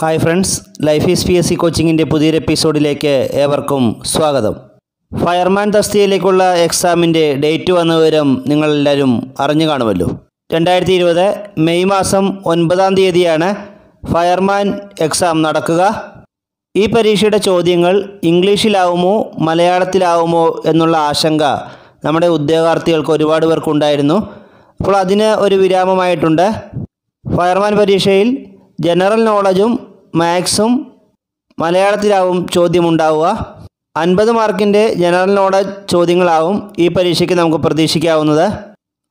Hi friends life is P S C കോച്ചിങ്ങിന്റെ പുതിയൊരു എപ്പിസോഡിലേക്ക് ഏവർക്കും സ്വാഗതം. ഫയർമാൻ തസ്തിയിലേക്കുള്ള എക്സാമിന്റെ ഡേറ്റ് വന്ന വിവരം നിങ്ങളെല്ലാവരും അറിഞ്ഞു കാണുമല്ലോ. രണ്ടായിരത്തി ഇരുപത് മെയ് മാസം ഒൻപതാം തീയതിയാണ് ഫയർമാൻ എക്സാം നടക്കുക. ഈ പരീക്ഷയുടെ ചോദ്യങ്ങൾ ഇംഗ്ലീഷിലാവുമോ മലയാളത്തിലാവുമോ എന്നുള്ള ആശങ്ക നമ്മുടെ ഉദ്യോഗാർത്ഥികൾക്ക് ഒരുപാട് പേർക്കുണ്ടായിരുന്നു. അപ്പോൾ അതിന് ഒരു വിരാമമായിട്ടുണ്ട്. ഫയർമാൻ പരീക്ഷയിൽ ജനറൽ നോളജും മാത്സും മലയാളത്തിലാവും ചോദ്യമുണ്ടാവുക. അൻപത് മാർക്കിന്റെ ജനറൽ നോളജ് ചോദ്യങ്ങളാവും ഈ പരീക്ഷയ്ക്ക് നമുക്ക് പ്രതീക്ഷിക്കാവുന്നത്.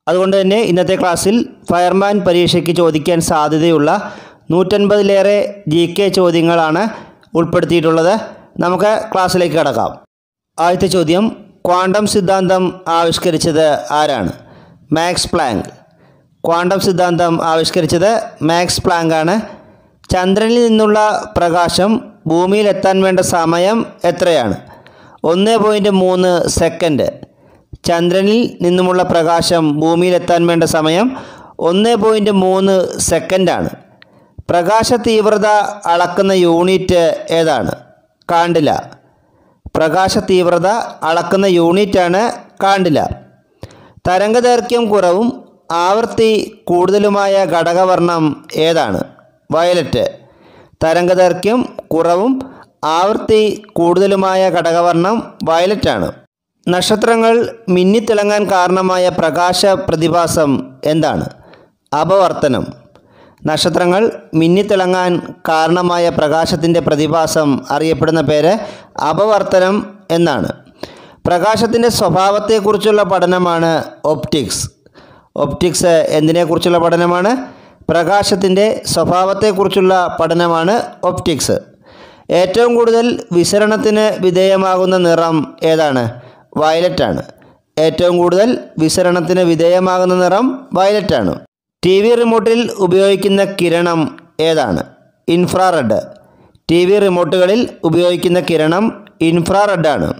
അതുകൊണ്ട് തന്നെ ഇന്നത്തെ ക്ലാസ്സിൽ ഫയർമാൻ പരീക്ഷയ്ക്ക് ചോദിക്കാൻ സാധ്യതയുള്ള നൂറ്റൻപതിലേറെ ജി കെ ചോദ്യങ്ങളാണ് ഉൾപ്പെടുത്തിയിട്ടുള്ളത്. നമുക്ക് ക്ലാസ്സിലേക്ക് കടക്കാം. ആദ്യത്തെ ചോദ്യം ക്വാണ്ടം സിദ്ധാന്തം ആവിഷ്കരിച്ചത് ആരാണ്? Max Planck. ക്വാണ്ടം സിദ്ധാന്തം ആവിഷ്കരിച്ചത് മാക്സ് പ്ലാങ്ക് ആണ് ചന്ദ്രനിൽ നിന്നുള്ള പ്രകാശം ഭൂമിയിൽ എത്താൻ വേണ്ട സമയം എത്രയാണ്? ഒന്ന് പോയിന്റ് മൂന്ന് സെക്കൻഡ്. ചന്ദ്രനിൽ നിന്നുമുള്ള പ്രകാശം ഭൂമിയിൽ എത്താൻ വേണ്ട സമയം ഒന്ന് പോയിന്റ് മൂന്ന് സെക്കൻഡാണ്. പ്രകാശ തീവ്രത അളക്കുന്ന യൂണിറ്റ് ഏതാണ്? കാണ്ടില. പ്രകാശ തീവ്രത അളക്കുന്ന യൂണിറ്റാണ് കാണ്ടില. തരംഗദൈർഘ്യം കുറവും ആവൃത്തി കൂടുതലുമായ ഘടകവർണം ഏതാണ്? വയലറ്റ്. തരംഗദൈർഘ്യം കുറവും ആവൃത്തി കൂടുതലുമായ ഘടകവർണം വയലറ്റാണ്. നക്ഷത്രങ്ങൾ മിന്നിത്തിളങ്ങാൻ കാരണമായ പ്രകാശ പ്രതിഭാസം എന്താണ്? അപവർത്തനം. നക്ഷത്രങ്ങൾ മിന്നിത്തിളങ്ങാൻ കാരണമായ പ്രകാശത്തിന്റെ പ്രതിഭാസം അറിയപ്പെടുന്ന പേര് അപവർത്തനം എന്നാണ്. പ്രകാശത്തിന്റെ സ്വഭാവത്തെക്കുറിച്ചുള്ള പഠനമാണ് ഒപ്റ്റിക്സ്. ഒപ്റ്റിക്സ് എന്തിനെക്കുറിച്ചുള്ള പഠനമാണ്? പ്രകാശത്തിന്റെ സ്വഭാവത്തെക്കുറിച്ചുള്ള പഠനമാണ് ഒപ്റ്റിക്സ്. ഏറ്റവും കൂടുതൽ വിസരണത്തിന് വിധേയമാകുന്ന നിറം ഏതാണ്? വയലറ്റാണ്. ഏറ്റവും കൂടുതൽ വിസരണത്തിന് വിധേയമാകുന്ന നിറം വയലറ്റാണ്. ടി വി റിമോട്ടിൽ ഉപയോഗിക്കുന്ന കിരണം ഏതാണ്? ഇൻഫ്രാറെഡ്. ടി വി റിമോട്ടുകളിൽ ഉപയോഗിക്കുന്ന കിരണം ഇൻഫ്രാറെഡാണ്.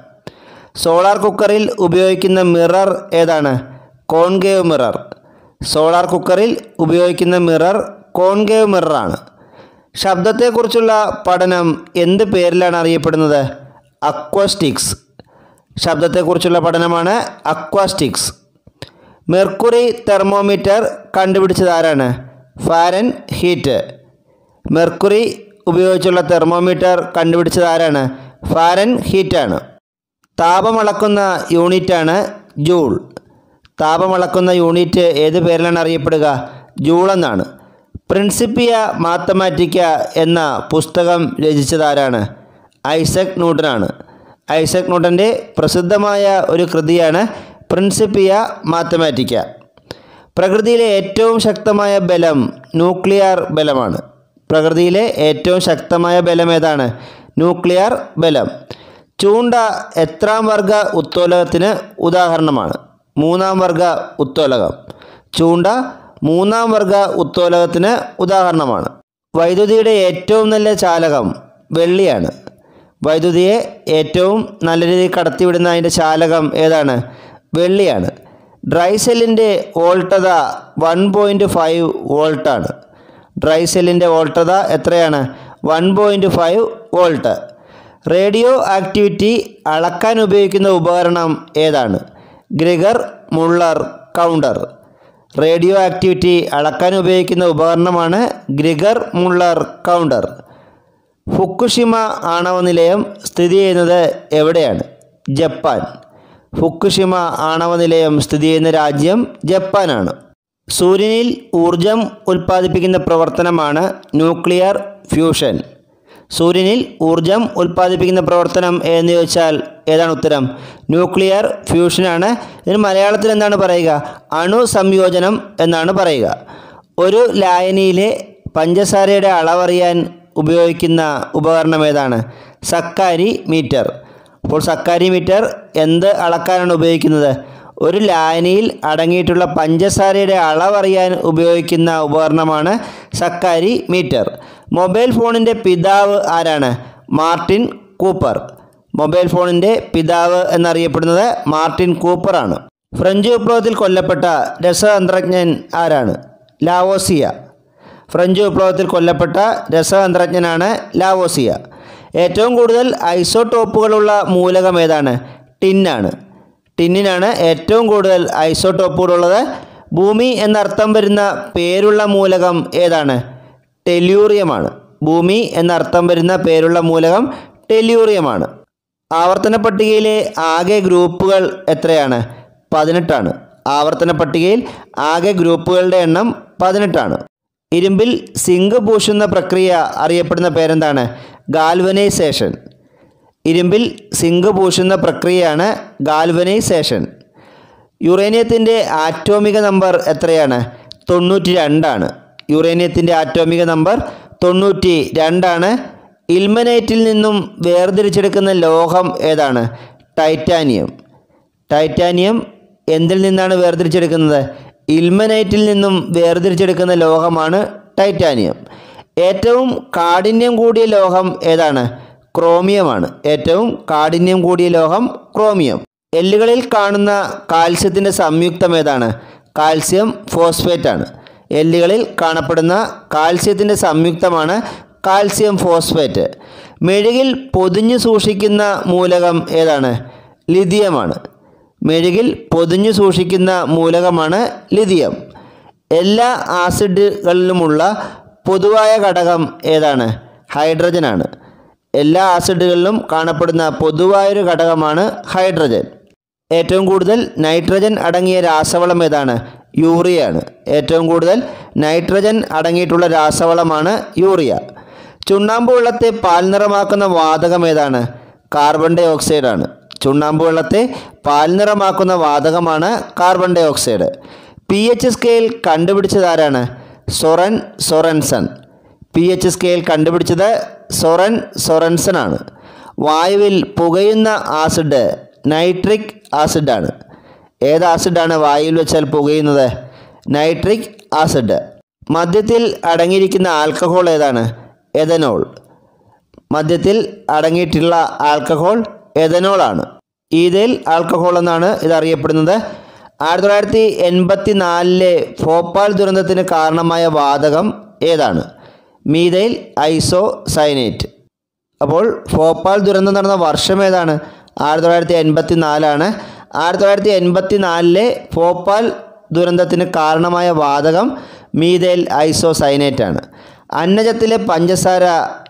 സോളാർ കുക്കറിൽ ഉപയോഗിക്കുന്ന മിറർ ഏതാണ്? Concave mirror. സോളാർ കുക്കറിൽ ഉപയോഗിക്കുന്ന മിറർ കോൺകേവ് മിററാണ്. ശബ്ദത്തെക്കുറിച്ചുള്ള പഠനം എന്ത് പേരിലാണ് അറിയപ്പെടുന്നത്? അക്വാസ്റ്റിക്സ്. ശബ്ദത്തെക്കുറിച്ചുള്ള പഠനമാണ് അക്വാസ്റ്റിക്സ്. മെർക്കുറി തെർമോമീറ്റർ കണ്ടുപിടിച്ചത് ആരാണ് ഫാരൻ ഹീറ്റ്. മെർക്കുറി ഉപയോഗിച്ചുള്ള തെർമോമീറ്റർ കണ്ടുപിടിച്ചത് ആരാണ് ഫാരൻ ഹീറ്റാണ്. താപമളക്കുന്ന യൂണിറ്റാണ് ജൂൾ. താപമളക്കുന്ന യൂണിറ്റ് ഏത് പേരിലാണ് അറിയപ്പെടുക? ജൂൾ എന്നാണ് പ്രിൻസിപ്പിയ മാത്തമാറ്റിക്ക എന്ന പുസ്തകം രചിച്ചതാരാണ്? ഐസക് ന്യൂട്ടനാണ്. ഐസക് ന്യൂട്ടന്റെ പ്രസിദ്ധമായ ഒരു കൃതിയാണ് പ്രിൻസിപ്പിയ മാത്തമാറ്റിക്ക. പ്രകൃതിയിലെ ഏറ്റവും ശക്തമായ ബലം ന്യൂക്ലിയർ ബലമാണ്. പ്രകൃതിയിലെ ഏറ്റവും ശക്തമായ ബലം ഏതാണ്? ന്യൂക്ലിയർ ബലം. ചൂണ്ട എത്രാം വർഗ ഉത്തോലകത്തിന് ഉദാഹരണമാണ്. മൂന്നാം വർഗ ഉത്തോലകം. ചൂണ്ട മൂന്നാം വർഗ ഉത്തോലകത്തിന് ഉദാഹരണമാണ്. വൈദ്യുതിയുടെ ഏറ്റവും നല്ല ചാലകം വെള്ളിയാണ്. വൈദ്യുതിയെ ഏറ്റവും നല്ല രീതിയിൽ കടത്തിവിടുന്ന അതിന്റെ ചാലകം ഏതാണ്? വെള്ളിയാണ്. ഡ്രൈ സെല്ലിന്റെ വോൾട്ടത വൺ പോയിന്റ് ഫൈവ് വോൾട്ടാണ്. ഡ്രൈ സെല്ലിന്റെ വോൾട്ടത എത്രയാണ്? One point five volt. Radioactivity അളക്കാൻ ഉപയോഗിക്കുന്ന ഉപകരണം ഏതാണ്? ഗ്രിഗർ മുള്ളർ കൗണ്ടർ. റേഡിയോ ആക്ടിവിറ്റി അളക്കാൻ ഉപയോഗിക്കുന്ന ഉപകരണമാണ് ഗ്രിഗർ മുള്ളർ കൗണ്ടർ. ഫുക്കുഷിമ ആണവ നിലയം സ്ഥിതി ചെയ്യുന്നത് എവിടെയാണ്? ജപ്പാൻ. ഫുക്കുഷിമ ആണവ നിലയം സ്ഥിതി ചെയ്യുന്ന രാജ്യം ജപ്പാനാണ്. സൂര്യനിൽ ഊർജം ഉൽപ്പാദിപ്പിക്കുന്ന പ്രവർത്തനമാണ് ന്യൂക്ലിയർ ഫ്യൂഷൻ. സൂര്യനിൽ ഊർജം ഉൽപ്പാദിപ്പിക്കുന്ന പ്രവർത്തനം എന്ന് ചോദിച്ചാൽ ഏതാണ് ഉത്തരം? ന്യൂക്ലിയർ ഫ്യൂഷനാണ്. ഇതിന് മലയാളത്തിൽ എന്താണ് പറയുക? അണു സംയോജനം എന്നാണ് പറയുക. ഒരു ലായനിയിലെ പഞ്ചസാരയുടെ അളവറിയാൻ ഉപയോഗിക്കുന്ന ഉപകരണം ഏതാണ്? Saccharimeter. അപ്പോൾ സക്കാരി മീറ്റർ എന്ത് അളക്കാനാണ് ഉപയോഗിക്കുന്നത്? ഒരു ലായനിയിൽ അടങ്ങിയിട്ടുള്ള പഞ്ചസാരയുടെ അളവറിയാൻ ഉപയോഗിക്കുന്ന ഉപകരണമാണ് സക്കാരി മീറ്റർ. മൊബൈൽ ഫോണിന്റെ പിതാവ് ആരാണ്? Martin Cooper. മൊബൈൽ ഫോണിന്റെ പിതാവ് എന്നറിയപ്പെടുന്നത് മാർട്ടിൻ കൂപ്പറാണ്. ഫ്രഞ്ച് വിപ്ലവത്തിൽ കൊല്ലപ്പെട്ട രസതന്ത്രജ്ഞൻ ആരാണ്? ലാവോസിയ. ഫ്രഞ്ച് വിപ്ലവത്തിൽ കൊല്ലപ്പെട്ട രസതന്ത്രജ്ഞനാണ് ലാവോസിയ. ഏറ്റവും കൂടുതൽ ഐസോടോപ്പുകളുള്ള മൂലകം ഏതാണ്? ടിന്നാണ്. ടിന്നിനാണ് ഏറ്റവും കൂടുതൽ ഐസോടോപ്പുകളുള്ളത്. ഭൂമി എന്നർത്ഥം വരുന്ന പേരുള്ള മൂലകം ഏതാണ്? ടെല്യൂറിയമാണ് ഭൂമി എന്നർത്ഥം വരുന്ന പേരുള്ള മൂലകം ടെല്യൂറിയമാണ് ആവർത്തന പട്ടികയിലെ ആകെ ഗ്രൂപ്പുകൾ എത്രയാണ്? പതിനെട്ടാണ്. ആവർത്തന പട്ടികയിൽ ആകെ ഗ്രൂപ്പുകളുടെ എണ്ണം പതിനെട്ടാണ്. ഇരുമ്പിൽ സിങ്ക് പൂശുന്ന പ്രക്രിയ അറിയപ്പെടുന്ന പേരെന്താണ്? ഗാൽവനൈസേഷൻ. ഇരുമ്പിൽ സിങ്ക് പൂശുന്ന പ്രക്രിയയാണ് ഗാൽവനൈസേഷൻ. യുറേനിയത്തിന്റെ ആറ്റോമിക നമ്പർ എത്രയാണ്? തൊണ്ണൂറ്റി രണ്ടാണ്. യുറേനിയത്തിന്റെ ആറ്റോമിക നമ്പർ തൊണ്ണൂറ്റി രണ്ടാണ്. ഇൽമനൈറ്റിൽ നിന്നും വേർതിരിച്ചെടുക്കുന്ന ലോഹം ഏതാണ്? ടൈറ്റാനിയം. ടൈറ്റാനിയം എന്തിൽ നിന്നാണ് വേർതിരിച്ചെടുക്കുന്നത്? ഇൽമനൈറ്റിൽ നിന്നും വേർതിരിച്ചെടുക്കുന്ന ലോഹമാണ് ടൈറ്റാനിയം. ഏറ്റവും കാഠിന്യം കൂടിയ ലോഹം ഏതാണ്? ക്രോമിയമാണ്. ഏറ്റവും കാഠിന്യം കൂടിയ ലോഹം ക്രോമിയം. എല്ലുകളിൽ കാണുന്ന കാൽസ്യത്തിന്റെ സംയുക്തം ഏതാണ്? കാൽസ്യം ഫോസ്ഫേറ്റ് ആണ് എല്ലുകളിൽ കാണപ്പെടുന്ന കാൽസ്യത്തിന്റെ സംയുക്തമാണ് കാൽസ്യം ഫോസ്ഫേറ്റ്. മെഴുകിൽ പൊതിഞ്ഞു സൂക്ഷിക്കുന്ന മൂലകം ഏതാണ്? ലിഥിയമാണ്. മെഴുകിൽ പൊതിഞ്ഞു സൂക്ഷിക്കുന്ന മൂലകമാണ് ലിഥിയം. എല്ലാ ആസിഡുകളിലുമുള്ള പൊതുവായ ഘടകം ഏതാണ്? ഹൈഡ്രജനാണ്. എല്ലാ ആസിഡുകളിലും കാണപ്പെടുന്ന പൊതുവായൊരു ഘടകമാണ് ഹൈഡ്രജൻ. ഏറ്റവും കൂടുതൽ നൈട്രജൻ അടങ്ങിയ രാസവളം ഏതാണ്? യൂറിയ ആണ് ഏറ്റവും കൂടുതൽ നൈട്രജൻ അടങ്ങിയിട്ടുള്ള രാസവളമാണ് യൂറിയ. ചുണ്ണാമ്പ് വെള്ളത്തെ പാൽ നിറമാക്കുന്ന വാതകം ഏതാണ്? കാർബൺ ഡൈ ഓക്സൈഡാണ് ചുണ്ണാമ്പ് വെള്ളത്തെ പാൽ നിറമാക്കുന്ന വാതകമാണ് carbon dioxide P H scale കണ്ടുപിടിച്ചതാരാണ് Soren Sorensen. P H scale കണ്ടുപിടിച്ചത് സൊറൻ സൊറൻസൺ ആണ് വായുവിൽ പുകയുന്ന ആസിഡ് നൈട്രിക് ആസിഡാണ് ഏത് ആസിഡാണ് വായുവിൽ വെച്ചാൽ പുകയുന്നത്? നൈട്രിക് ആസിഡ് മദ്യത്തിൽ അടങ്ങിയിരിക്കുന്ന ആൽക്കഹോൾ ഏതാണ്? എഥനോൾ. മദ്യത്തിൽ അടങ്ങിയിട്ടുള്ള ആൽക്കഹോൾ എഥനോളാണ്. ഈതയിൽ ആൽക്കഹോൾ എന്നാണ് ഇത് അറിയപ്പെടുന്നത് ആയിരത്തി തൊള്ളായിരത്തി എൺപത്തി നാലിലെ ഭോപ്പാൽ ദുരന്തത്തിന് കാരണമായ വാതകം ഏതാണ്? മീതയിൽ ഐസോ സൈനേറ്റ് അപ്പോൾ ഭോപ്പാൽ ദുരന്തം നടന്ന വർഷം ഏതാണ്? ആയിരത്തി തൊള്ളായിരത്തി എൺപത്തി നാലാണ് ആയിരത്തി തൊള്ളായിരത്തി എൺപത്തി നാലിലെ ഭോപ്പാൽ ദുരന്തത്തിന് കാരണമായ വാതകം മീതേൽ ഐസോ സൈനേറ്റാണ് അന്നജത്തിലെ പഞ്ചസാര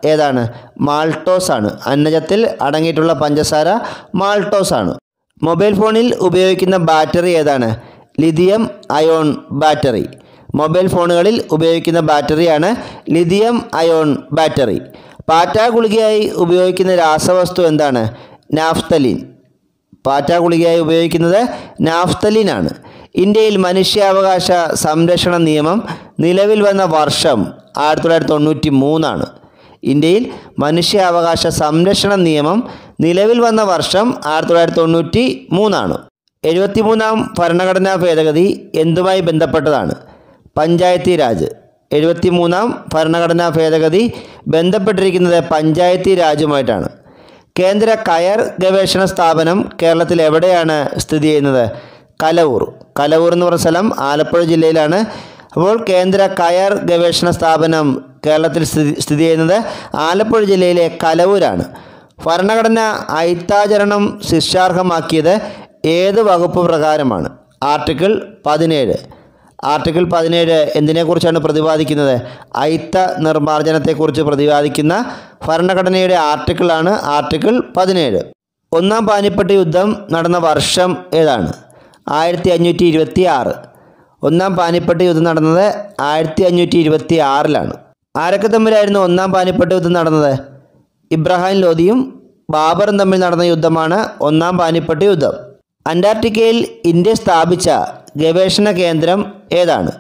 ഏതാണ്? മാൾട്ടോസ് ആണ് അന്നജത്തിൽ അടങ്ങിയിട്ടുള്ള പഞ്ചസാര മാൾട്ടോസ് ആണ് മൊബൈൽ ഫോണിൽ ഉപയോഗിക്കുന്ന ബാറ്ററി ഏതാണ്? Lithium ion battery. മൊബൈൽ ഫോണുകളിൽ ഉപയോഗിക്കുന്ന ബാറ്ററിയാണ് ലിഥിയം അയോൺ ബാറ്ററി. പാറ്റാ ഗുളികയായി ഉപയോഗിക്കുന്ന രാസവസ്തു എന്താണ്? നാഫ്തലിൻ. പാറ്റാ ഗുളികയായി ഉപയോഗിക്കുന്നത് നാഫ്തലിനാണ്. ഇന്ത്യയിൽ മനുഷ്യാവകാശ സംരക്ഷണ നിയമം നിലവിൽ വന്ന വർഷം ആയിരത്തി തൊള്ളായിരത്തി തൊണ്ണൂറ്റി മൂന്നാണ് ഇന്ത്യയിൽ മനുഷ്യാവകാശ സംരക്ഷണ നിയമം നിലവിൽ വന്ന വർഷം ആയിരത്തി തൊള്ളായിരത്തി തൊണ്ണൂറ്റി മൂന്നാണ് എഴുപത്തിമൂന്നാം ഭരണഘടനാ ഭേദഗതി എന്തുമായി ബന്ധപ്പെട്ടതാണ്? പഞ്ചായത്തി രാജ്. എഴുപത്തിമൂന്നാം ഭരണഘടനാ ഭേദഗതി ബന്ധപ്പെട്ടിരിക്കുന്നത് പഞ്ചായത്തി രാജുമായിട്ടാണ്. കേന്ദ്ര കയർ ഗവേഷണ സ്ഥാപനം കേരളത്തിൽ എവിടെയാണ് സ്ഥിതി ചെയ്യുന്നത്? കലവൂർ. കലവൂർ എന്ന് പറഞ്ഞ സ്ഥലം ആലപ്പുഴ ജില്ലയിലാണ്. അപ്പോൾ കേന്ദ്ര കയർ ഗവേഷണ സ്ഥാപനം കേരളത്തിൽ സ്ഥിതി സ്ഥിതി ചെയ്യുന്നത് ആലപ്പുഴ ജില്ലയിലെ കലവൂരാണ്. ഭരണഘടന ഐത്താചരണം ശിക്ഷാർഹമാക്കിയത് ഏത് വകുപ്പ് പ്രകാരമാണ്? ആർട്ടിക്കിൾ പതിനേഴ്. ആർട്ടിക്കിൾ പതിനേഴ് എന്തിനെക്കുറിച്ചാണ് പ്രതിപാദിക്കുന്നത്? ഐത്ത നിർമ്മാർജനത്തെക്കുറിച്ച് പ്രതിപാദിക്കുന്ന ഭരണഘടനയുടെ ആർട്ടിക്കിളാണ് ആർട്ടിക്കിൾ പതിനേഴ്. ഒന്നാം പാനിപ്പട്ട് യുദ്ധം നടന്ന വർഷം ഏതാണ്? ആയിരത്തി അഞ്ഞൂറ്റി ഇരുപത്തി ആറ് ഒന്നാം പാനിപ്പട്ട് യുദ്ധം നടന്നത് ആയിരത്തി അഞ്ഞൂറ്റി ഇരുപത്തി ആറിലാണ് ആരൊക്കെ തമ്മിലായിരുന്നു ഒന്നാം പാനിപ്പട്ട് യുദ്ധം നടന്നത്? ഇബ്രാഹിം ലോധിയും ബാബറും തമ്മിൽ നടന്ന യുദ്ധമാണ് ഒന്നാം പാനിപ്പട്ട് യുദ്ധം. അന്റാർട്ടിക്കയിൽ ഇന്ത്യ സ്ഥാപിച്ച ഗവേഷണ കേന്ദ്രം ഏതാണ്?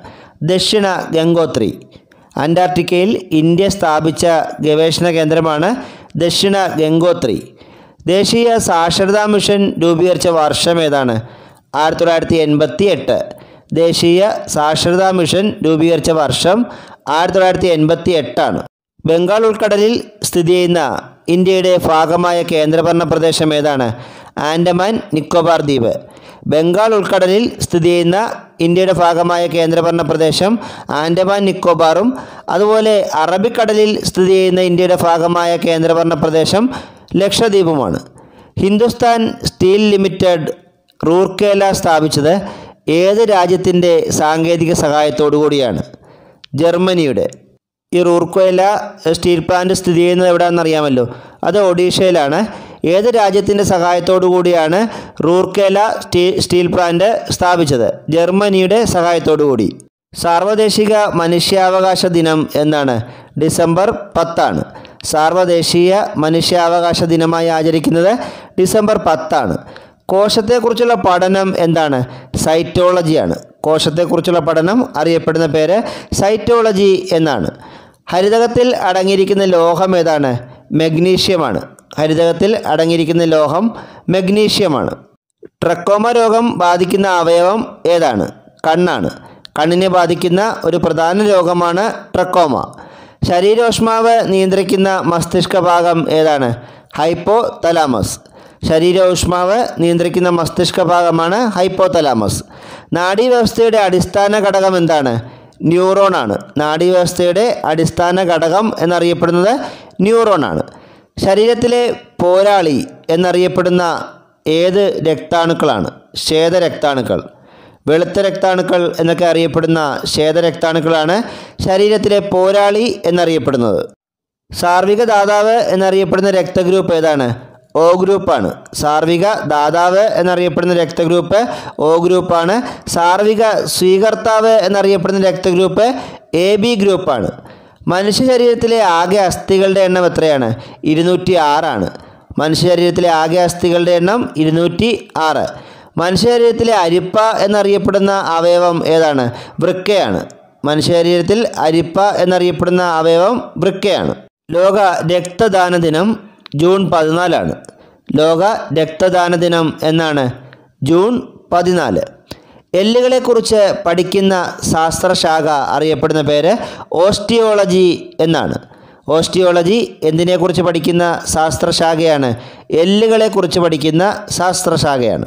ദക്ഷിണ ഗംഗോത്രി. അന്റാർട്ടിക്കയിൽ ഇന്ത്യ സ്ഥാപിച്ച ഗവേഷണ കേന്ദ്രമാണ് ദക്ഷിണ ഗംഗോത്രി. ദേശീയ സാക്ഷരതാ മിഷൻ രൂപീകരിച്ച വർഷം ഏതാണ്? ആയിരത്തി തൊള്ളായിരത്തി എൺപത്തി എട്ട് ദേശീയ സാക്ഷരതാ മിഷൻ രൂപീകരിച്ച വർഷം ആയിരത്തി തൊള്ളായിരത്തി എൺപത്തി എട്ടാണ് ബംഗാൾ ഉൾക്കടലിൽ സ്ഥിതി ചെയ്യുന്ന ഇന്ത്യയുടെ ഭാഗമായ കേന്ദ്രഭരണ പ്രദേശം ഏതാണ്? ആൻഡമാൻ നിക്കോബാർ ദ്വീപ്. ബംഗാൾ ഉൾക്കടലിൽ സ്ഥിതി ചെയ്യുന്ന ഇന്ത്യയുടെ ഭാഗമായ കേന്ദ്രഭരണ പ്രദേശം ആൻഡമാൻ നിക്കോബാറും അതുപോലെ അറബിക്കടലിൽ സ്ഥിതി ചെയ്യുന്ന ഇന്ത്യയുടെ ഭാഗമായ കേന്ദ്രഭരണ പ്രദേശം ലക്ഷദ്വീപുമാണ്. ഹിന്ദുസ്ഥാൻ സ്റ്റീൽ ലിമിറ്റഡ് റൂർക്കേല സ്ഥാപിച്ചത് ഏത് രാജ്യത്തിന്റെ സാങ്കേതിക കൂടിയാണ്? ജർമ്മനിയുടെ. ഈ റൂർക്കേല സ്റ്റീൽ പ്ലാന്റ് സ്ഥിതി ചെയ്യുന്നത് എവിടെയാണെന്ന് അറിയാമല്ലോ. അത് ഒഡീഷയിലാണ്. ഏത് രാജ്യത്തിന്റെ കൂടിയാണ് റൂർക്കേല സ്റ്റീ സ്റ്റീൽ പ്ലാന്റ് സ്ഥാപിച്ചത്? ജർമ്മനിയുടെ കൂടി. സാർവദേശിക മനുഷ്യാവകാശ ദിനം എന്നാണ്. ഡിസംബർ പത്താണ്. സാർവദേശീയ മനുഷ്യാവകാശ ദിനമായി ആചരിക്കുന്നത് ഡിസംബർ പത്താണ്. കോശത്തെക്കുറിച്ചുള്ള പഠനം എന്താണ്? സൈറ്റോളജിയാണ് കോശത്തെക്കുറിച്ചുള്ള പഠനം അറിയപ്പെടുന്ന പേര് സൈറ്റോളജി എന്നാണ്. ഹരിതകത്തിൽ അടങ്ങിയിരിക്കുന്ന ലോഹം ഏതാണ്? മെഗ്നീഷ്യമാണ് ഹരിതകത്തിൽ അടങ്ങിയിരിക്കുന്ന ലോഹം മെഗ്നീഷ്യമാണ് ട്രക്കോമ രോഗം ബാധിക്കുന്ന അവയവം ഏതാണ്? കണ്ണാണ്. കണ്ണിനെ ബാധിക്കുന്ന ഒരു പ്രധാന രോഗമാണ് ട്രക്കോമ ശരീരോഷ്മാവ് നിയന്ത്രിക്കുന്ന മസ്തിഷ്ക ഭാഗം ഏതാണ്? ഹൈപ്പോ തലാമസ് ശരീരോഷ്മാവ് നിയന്ത്രിക്കുന്ന മസ്തിഷ്ക ഭാഗമാണ് ഹൈപ്പോതലാമസ്. നാഡീവ്യവസ്ഥയുടെ അടിസ്ഥാന ഘടകം എന്താണ്? ന്യൂറോണാണ് നാഡീവ്യവസ്ഥയുടെ അടിസ്ഥാന ഘടകം എന്നറിയപ്പെടുന്നത് ന്യൂറോണാണ് ശരീരത്തിലെ പോരാളി എന്നറിയപ്പെടുന്ന ഏത് രക്താണുക്കളാണ്? ശ്വേതരക്താണുക്കൾ. വെളുത്ത രക്താണുക്കൾ എന്നൊക്കെ അറിയപ്പെടുന്ന ശ്വേതരക്താണുക്കളാണ് ശരീരത്തിലെ പോരാളി എന്നറിയപ്പെടുന്നത്. സാർവിക ദാതാവ് എന്നറിയപ്പെടുന്ന രക്തഗ്രൂപ്പ് ഏതാണ്? ഒ ഗ്രൂപ്പാണ് സാർവിക ദാതാവ് എന്നറിയപ്പെടുന്ന രക്തഗ്രൂപ്പ് ഒ ഗ്രൂപ്പാണ് സാർവിക സ്വീകർത്താവ് എന്നറിയപ്പെടുന്ന രക്തഗ്രൂപ്പ് എ ബി ഗ്രൂപ്പാണ് മനുഷ്യ ശരീരത്തിലെ ആകെ അസ്ഥികളുടെ എണ്ണം എത്രയാണ്? ഇരുന്നൂറ്റി ആറാണ് മനുഷ്യ ശരീരത്തിലെ ആകെ അസ്ഥികളുടെ എണ്ണം ഇരുന്നൂറ്റി ആറ് മനുഷ്യ ശരീരത്തിലെ അരിപ്പ എന്നറിയപ്പെടുന്ന അവയവം ഏതാണ്? വൃക്കയാണ്. മനുഷ്യ ശരീരത്തിൽ അരിപ്പ എന്നറിയപ്പെടുന്ന അവയവം വൃക്കയാണ്. ലോക രക്തദാന ദിനം ജൂൺ പതിനാലാണ്. ലോക രക്തദാന ദിനം എന്നാണ് ജൂൺ പതിനാല്. എല്ലുകളെക്കുറിച്ച് പഠിക്കുന്ന ശാസ്ത്രശാഖ അറിയപ്പെടുന്ന പേര് ഓസ്റ്റിയോളജി എന്നാണ്. ഓസ്റ്റിയോളജി എന്തിനെക്കുറിച്ച് പഠിക്കുന്ന ശാസ്ത്രശാഖയാണ്? എല്ലുകളെക്കുറിച്ച് പഠിക്കുന്ന ശാസ്ത്രശാഖയാണ്.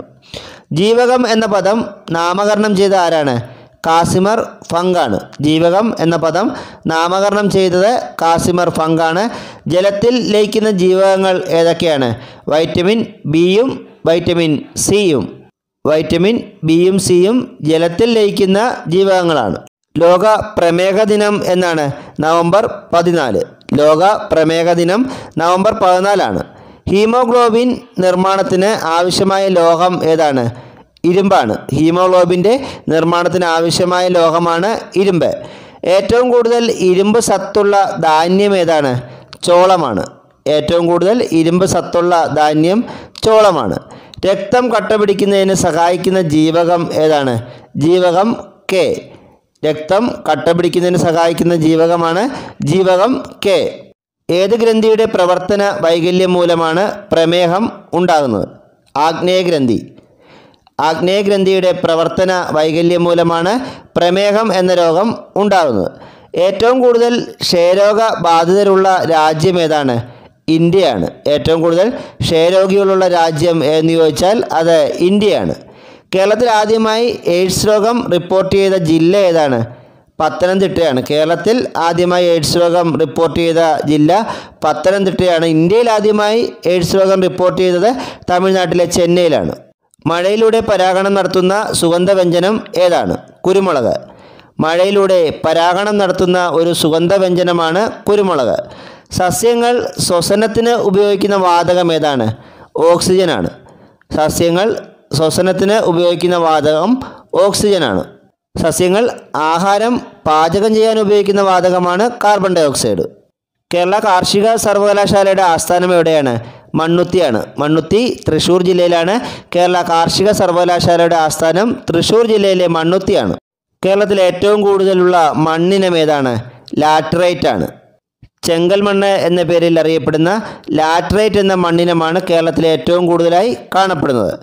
ജീവകം എന്ന പദം നാമകരണം ചെയ്ത ആരാണ്? കാസിമർ ഫങ്കാണ്. ജീവകം എന്ന പദം നാമകരണം ചെയ്തത് കാസിമർ ഫങ്കാണ്. ജലത്തിൽ ലയിക്കുന്ന ജീവകങ്ങൾ ഏതൊക്കെയാണ്? വൈറ്റമിൻ ബിയും വൈറ്റമിൻ സിയും വൈറ്റമിൻ ബിയും സിയും ജലത്തിൽ ലയിക്കുന്ന ജീവകങ്ങളാണ്. ലോക പ്രമേഹ ദിനം എന്നാണ്. നവംബർ പതിനാല്. ലോക പ്രമേഹ ദിനം നവംബർ പതിനാലാണ്. ഹീമോഗ്ലോബിൻ നിർമ്മാണത്തിന് ആവശ്യമായ ലോഹം ഏതാണ്? ഇരുമ്പാണ്. ഹീമോഗ്ലോബിന്റെ നിർമ്മാണത്തിന് ആവശ്യമായ ലോഹമാണ് ഇരുമ്പ്. ഏറ്റവും കൂടുതൽ ഇരുമ്പ് സത്തുള്ള ധാന്യം ഏതാണ്? ചോളമാണ്. ഏറ്റവും കൂടുതൽ ഇരുമ്പ് സത്തുള്ള ധാന്യം ചോളമാണ്. രക്തം കട്ടപിടിക്കുന്നതിന് സഹായിക്കുന്ന ജീവകം ഏതാണ്? ജീവകം കെ. രക്തം കട്ടപിടിക്കുന്നതിന് സഹായിക്കുന്ന ജീവകമാണ് ജീവകം കെ. ഏത് ഗ്രന്ഥിയുടെ പ്രവർത്തന വൈകല്യം മൂലമാണ് പ്രമേഹം ഉണ്ടാകുന്നത്? ആഗ്നേയഗ്രന്ഥി ആഗ്നേയഗ്രന്ഥിയുടെ പ്രവർത്തന വൈകല്യം മൂലമാണ് പ്രമേഹം എന്ന രോഗം ഉണ്ടാകുന്നത്. ഏറ്റവും കൂടുതൽ ക്ഷയരോഗ ബാധിതരുള്ള രാജ്യം ഏതാണ്? ഇന്ത്യയാണ്. ഏറ്റവും കൂടുതൽ ക്ഷയരോഗികളുള്ള രാജ്യം എന്ന് ചോദിച്ചാൽ അത് ഇന്ത്യയാണ്. കേരളത്തിൽ ആദ്യമായി എയ്ഡ്സ് രോഗം റിപ്പോർട്ട് ചെയ്ത ജില്ല ഏതാണ്? പത്തനംതിട്ടയാണ്. കേരളത്തിൽ ആദ്യമായി എയ്ഡ്സ് രോഗം റിപ്പോർട്ട് ചെയ്ത ജില്ല പത്തനംതിട്ടയാണ്. ഇന്ത്യയിൽ ആദ്യമായി എയ്ഡ്സ് രോഗം റിപ്പോർട്ട് ചെയ്തത് തമിഴ്നാട്ടിലെ ചെന്നൈയിലാണ്. മഴയിലൂടെ പരാഗണം നടത്തുന്ന സുഗന്ധവ്യഞ്ജനം ഏതാണ്? കുരുമുളക്. മഴയിലൂടെ പരാഗണം നടത്തുന്ന ഒരു സുഗന്ധവ്യഞ്ജനമാണ് കുരുമുളക്. സസ്യങ്ങൾ ശ്വസനത്തിന് ഉപയോഗിക്കുന്ന വാതകം ഏതാണ്? ഓക്സിജനാണ്. സസ്യങ്ങൾ ശ്വസനത്തിന് ഉപയോഗിക്കുന്ന വാതകം ഓക്സിജനാണ്. സസ്യങ്ങൾ ആഹാരം പാചകം ചെയ്യാൻ ഉപയോഗിക്കുന്ന വാതകമാണ് കാർബൺ ഡയോക്സൈഡ് കേരള കാർഷിക സർവകലാശാലയുടെ ആസ്ഥാനം എവിടെയാണ്? മണ്ണുത്തിയാണ്. മണ്ണുത്തി തൃശ്ശൂർ ജില്ലയിലാണ്. കേരള കാർഷിക സർവകലാശാലയുടെ ആസ്ഥാനം തൃശ്ശൂർ ജില്ലയിലെ മണ്ണുത്തിയാണ്. കേരളത്തിൽ ഏറ്റവും കൂടുതലുള്ള മണ്ണിനം ഏതാണ്? ലാറ്ററൈറ്റ് ആണ്. ചെങ്കൽ മണ്ണ് എന്ന പേരിൽ അറിയപ്പെടുന്ന ലാറ്ററൈറ്റ് എന്ന മണ്ണിനമാണ് കേരളത്തിലെ ഏറ്റവും കൂടുതലായി കാണപ്പെടുന്നത്.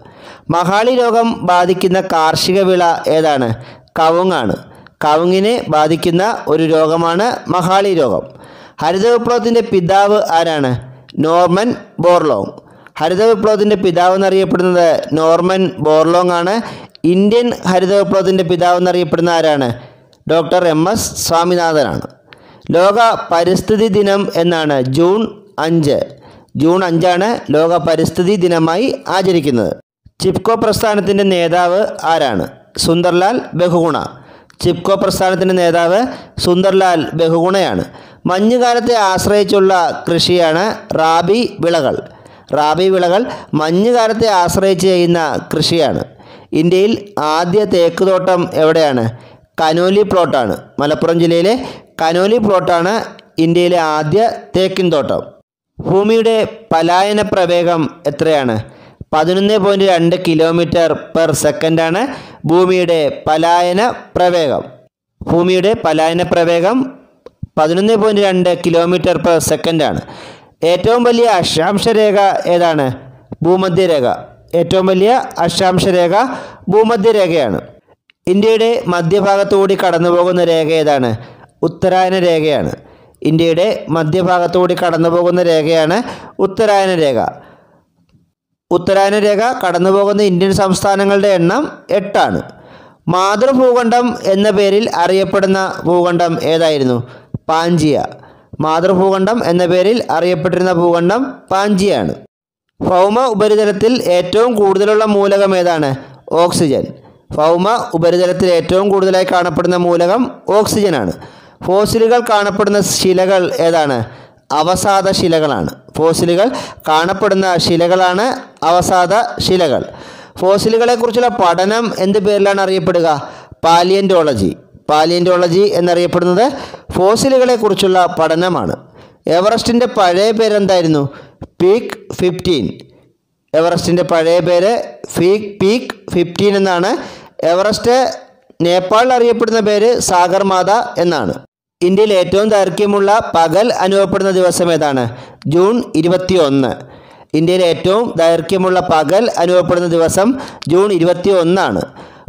മഹാളി രോഗം ബാധിക്കുന്ന കാർഷിക വിള ഏതാണ്? കവുങ്ങാണ്. കവുങ്ങിനെ ബാധിക്കുന്ന ഒരു രോഗമാണ് മഹാളി രോഗം. ഹരിത വിപ്ലവത്തിന്റെ പിതാവ് ആരാണ്? Norman Borlaug. ഹരിത വിപ്ലവത്തിന്റെ പിതാവ് എന്നറിയപ്പെടുന്നത് നോർമൻ ബോർലോങ് ആണ്. ഇന്ത്യൻ ഹരിത വിപ്ലവത്തിന്റെ പിതാവ് എന്നറിയപ്പെടുന്ന ആരാണ്? ഡോക്ടർ എം എസ് സ്വാമിനാഥനാണ്. ലോക പരിസ്ഥിതി ദിനം എന്നാണ് ജൂൺ അഞ്ച്. ജൂൺ അഞ്ചാണ് ലോക പരിസ്ഥിതി ദിനമായി ആചരിക്കുന്നത്. ചിപ്കോ പ്രസ്ഥാനത്തിന്റെ നേതാവ് ആരാണ്? സുന്ദർലാൽ ബഹുഗുണ. ചിപ്കോ പ്രസ്ഥാനത്തിന്റെ നേതാവ് സുന്ദർലാൽ ബഹുഗുണയാണ്. മഞ്ഞുകാലത്തെ ആശ്രയിച്ചുള്ള കൃഷിയാണ് റാബി വിളകൾ. റാബി വിളകൾ മഞ്ഞുകാലത്തെ ആശ്രയിച്ച് ചെയ്യുന്ന കൃഷിയാണ്. ഇന്ത്യയിൽ ആദ്യ തേക്ക് തോട്ടം എവിടെയാണ്? കനോലി പ്ലോട്ടാണ്. മലപ്പുറം ജില്ലയിലെ കനോലി പ്ലോട്ടാണ് ഇന്ത്യയിലെ ആദ്യ തേക്കിൻ തോട്ടം ഭൂമിയുടെ പലായന പ്രവേഗം എത്രയാണ്? പതിനൊന്ന് പോയിന്റ് രണ്ട് കിലോമീറ്റർ പെർ സെക്കൻഡാണ് ഭൂമിയുടെ പലായന പ്രവേഗം. ഭൂമിയുടെ പലായന പ്രവേഗം പതിനൊന്ന് പോയിന്റ് രണ്ട് കിലോമീറ്റർ പെർ സെക്കൻഡാണ് ഏറ്റവും വലിയ അക്ഷാംശരേഖ ഏതാണ്? ഭൂമധ്യരേഖ. ഏറ്റവും വലിയ അക്ഷാംശരേഖ ഭൂമധ്യരേഖയാണ്. ഇന്ത്യയുടെ മധ്യഭാഗത്തുകൂടി കടന്നു പോകുന്ന രേഖ ഏതാണ്? ഉത്തരായന രേഖയാണ്. ഇന്ത്യയുടെ മധ്യഭാഗത്തുകൂടി കടന്നു പോകുന്ന രേഖയാണ് ഉത്തരായന രേഖ. ഉത്തരായന രേഖ കടന്നു പോകുന്ന ഇന്ത്യൻ സംസ്ഥാനങ്ങളുടെ എണ്ണം എട്ടാണ്. മാതൃഭൂഖണ്ഡം എന്ന പേരിൽ അറിയപ്പെടുന്ന ഭൂഖണ്ഡം ഏതായിരുന്നു? പാഞ്ചിയ. മാതൃഭൂഖണ്ഡം എന്ന പേരിൽ അറിയപ്പെട്ടിരുന്ന ഭൂഖണ്ഡം പാഞ്ചിയാണ്. ഭൗമ ഉപരിതലത്തിൽ ഏറ്റവും കൂടുതലുള്ള മൂലകം ഏതാണ്? ഓക്സിജൻ. ഭൗമ ഉപരിതലത്തിൽ ഏറ്റവും കൂടുതലായി കാണപ്പെടുന്ന മൂലകം ഓക്സിജനാണ്. ഫോസിലുകൾ കാണപ്പെടുന്ന ശിലകൾ ഏതാണ്? അവസാദ ശിലകളാണ്. ഫോസിലുകൾ കാണപ്പെടുന്ന ശിലകളാണ് അവസാദ ശിലകൾ. ഫോസിലുകളെക്കുറിച്ചുള്ള പഠനം എന്ത് പേരിലാണ് അറിയപ്പെടുക? പാലിയന്റോളജി പാലിയന്റോളജി എന്നറിയപ്പെടുന്നത് ഫോസിലുകളെക്കുറിച്ചുള്ള പഠനമാണ്. എവറസ്റ്റിന്റെ പഴയ പേരെന്തായിരുന്നു പീക്ക് ഫിഫ്റ്റീൻ. എവറസ്റ്റിന്റെ പഴയ പേര് ഫീക്ക് പീക്ക് ഫിഫ്റ്റീൻ എന്നാണ്. എവറസ്റ്റ് നേപ്പാളിൽ അറിയപ്പെടുന്ന പേര് സാഗർമാത എന്നാണ്. ഇന്ത്യയിൽ ഏറ്റവും ദൈർഘ്യമുള്ള പകൽ അനുഭവപ്പെടുന്ന ദിവസം ഏതാണ്? ജൂൺ ഇരുപത്തി ഒന്ന് ഇന്ത്യയിൽ ഏറ്റവും ദൈർഘ്യമുള്ള പകൽ അനുഭവപ്പെടുന്ന ദിവസം ജൂൺ ഇരുപത്തി ഒന്നാണ്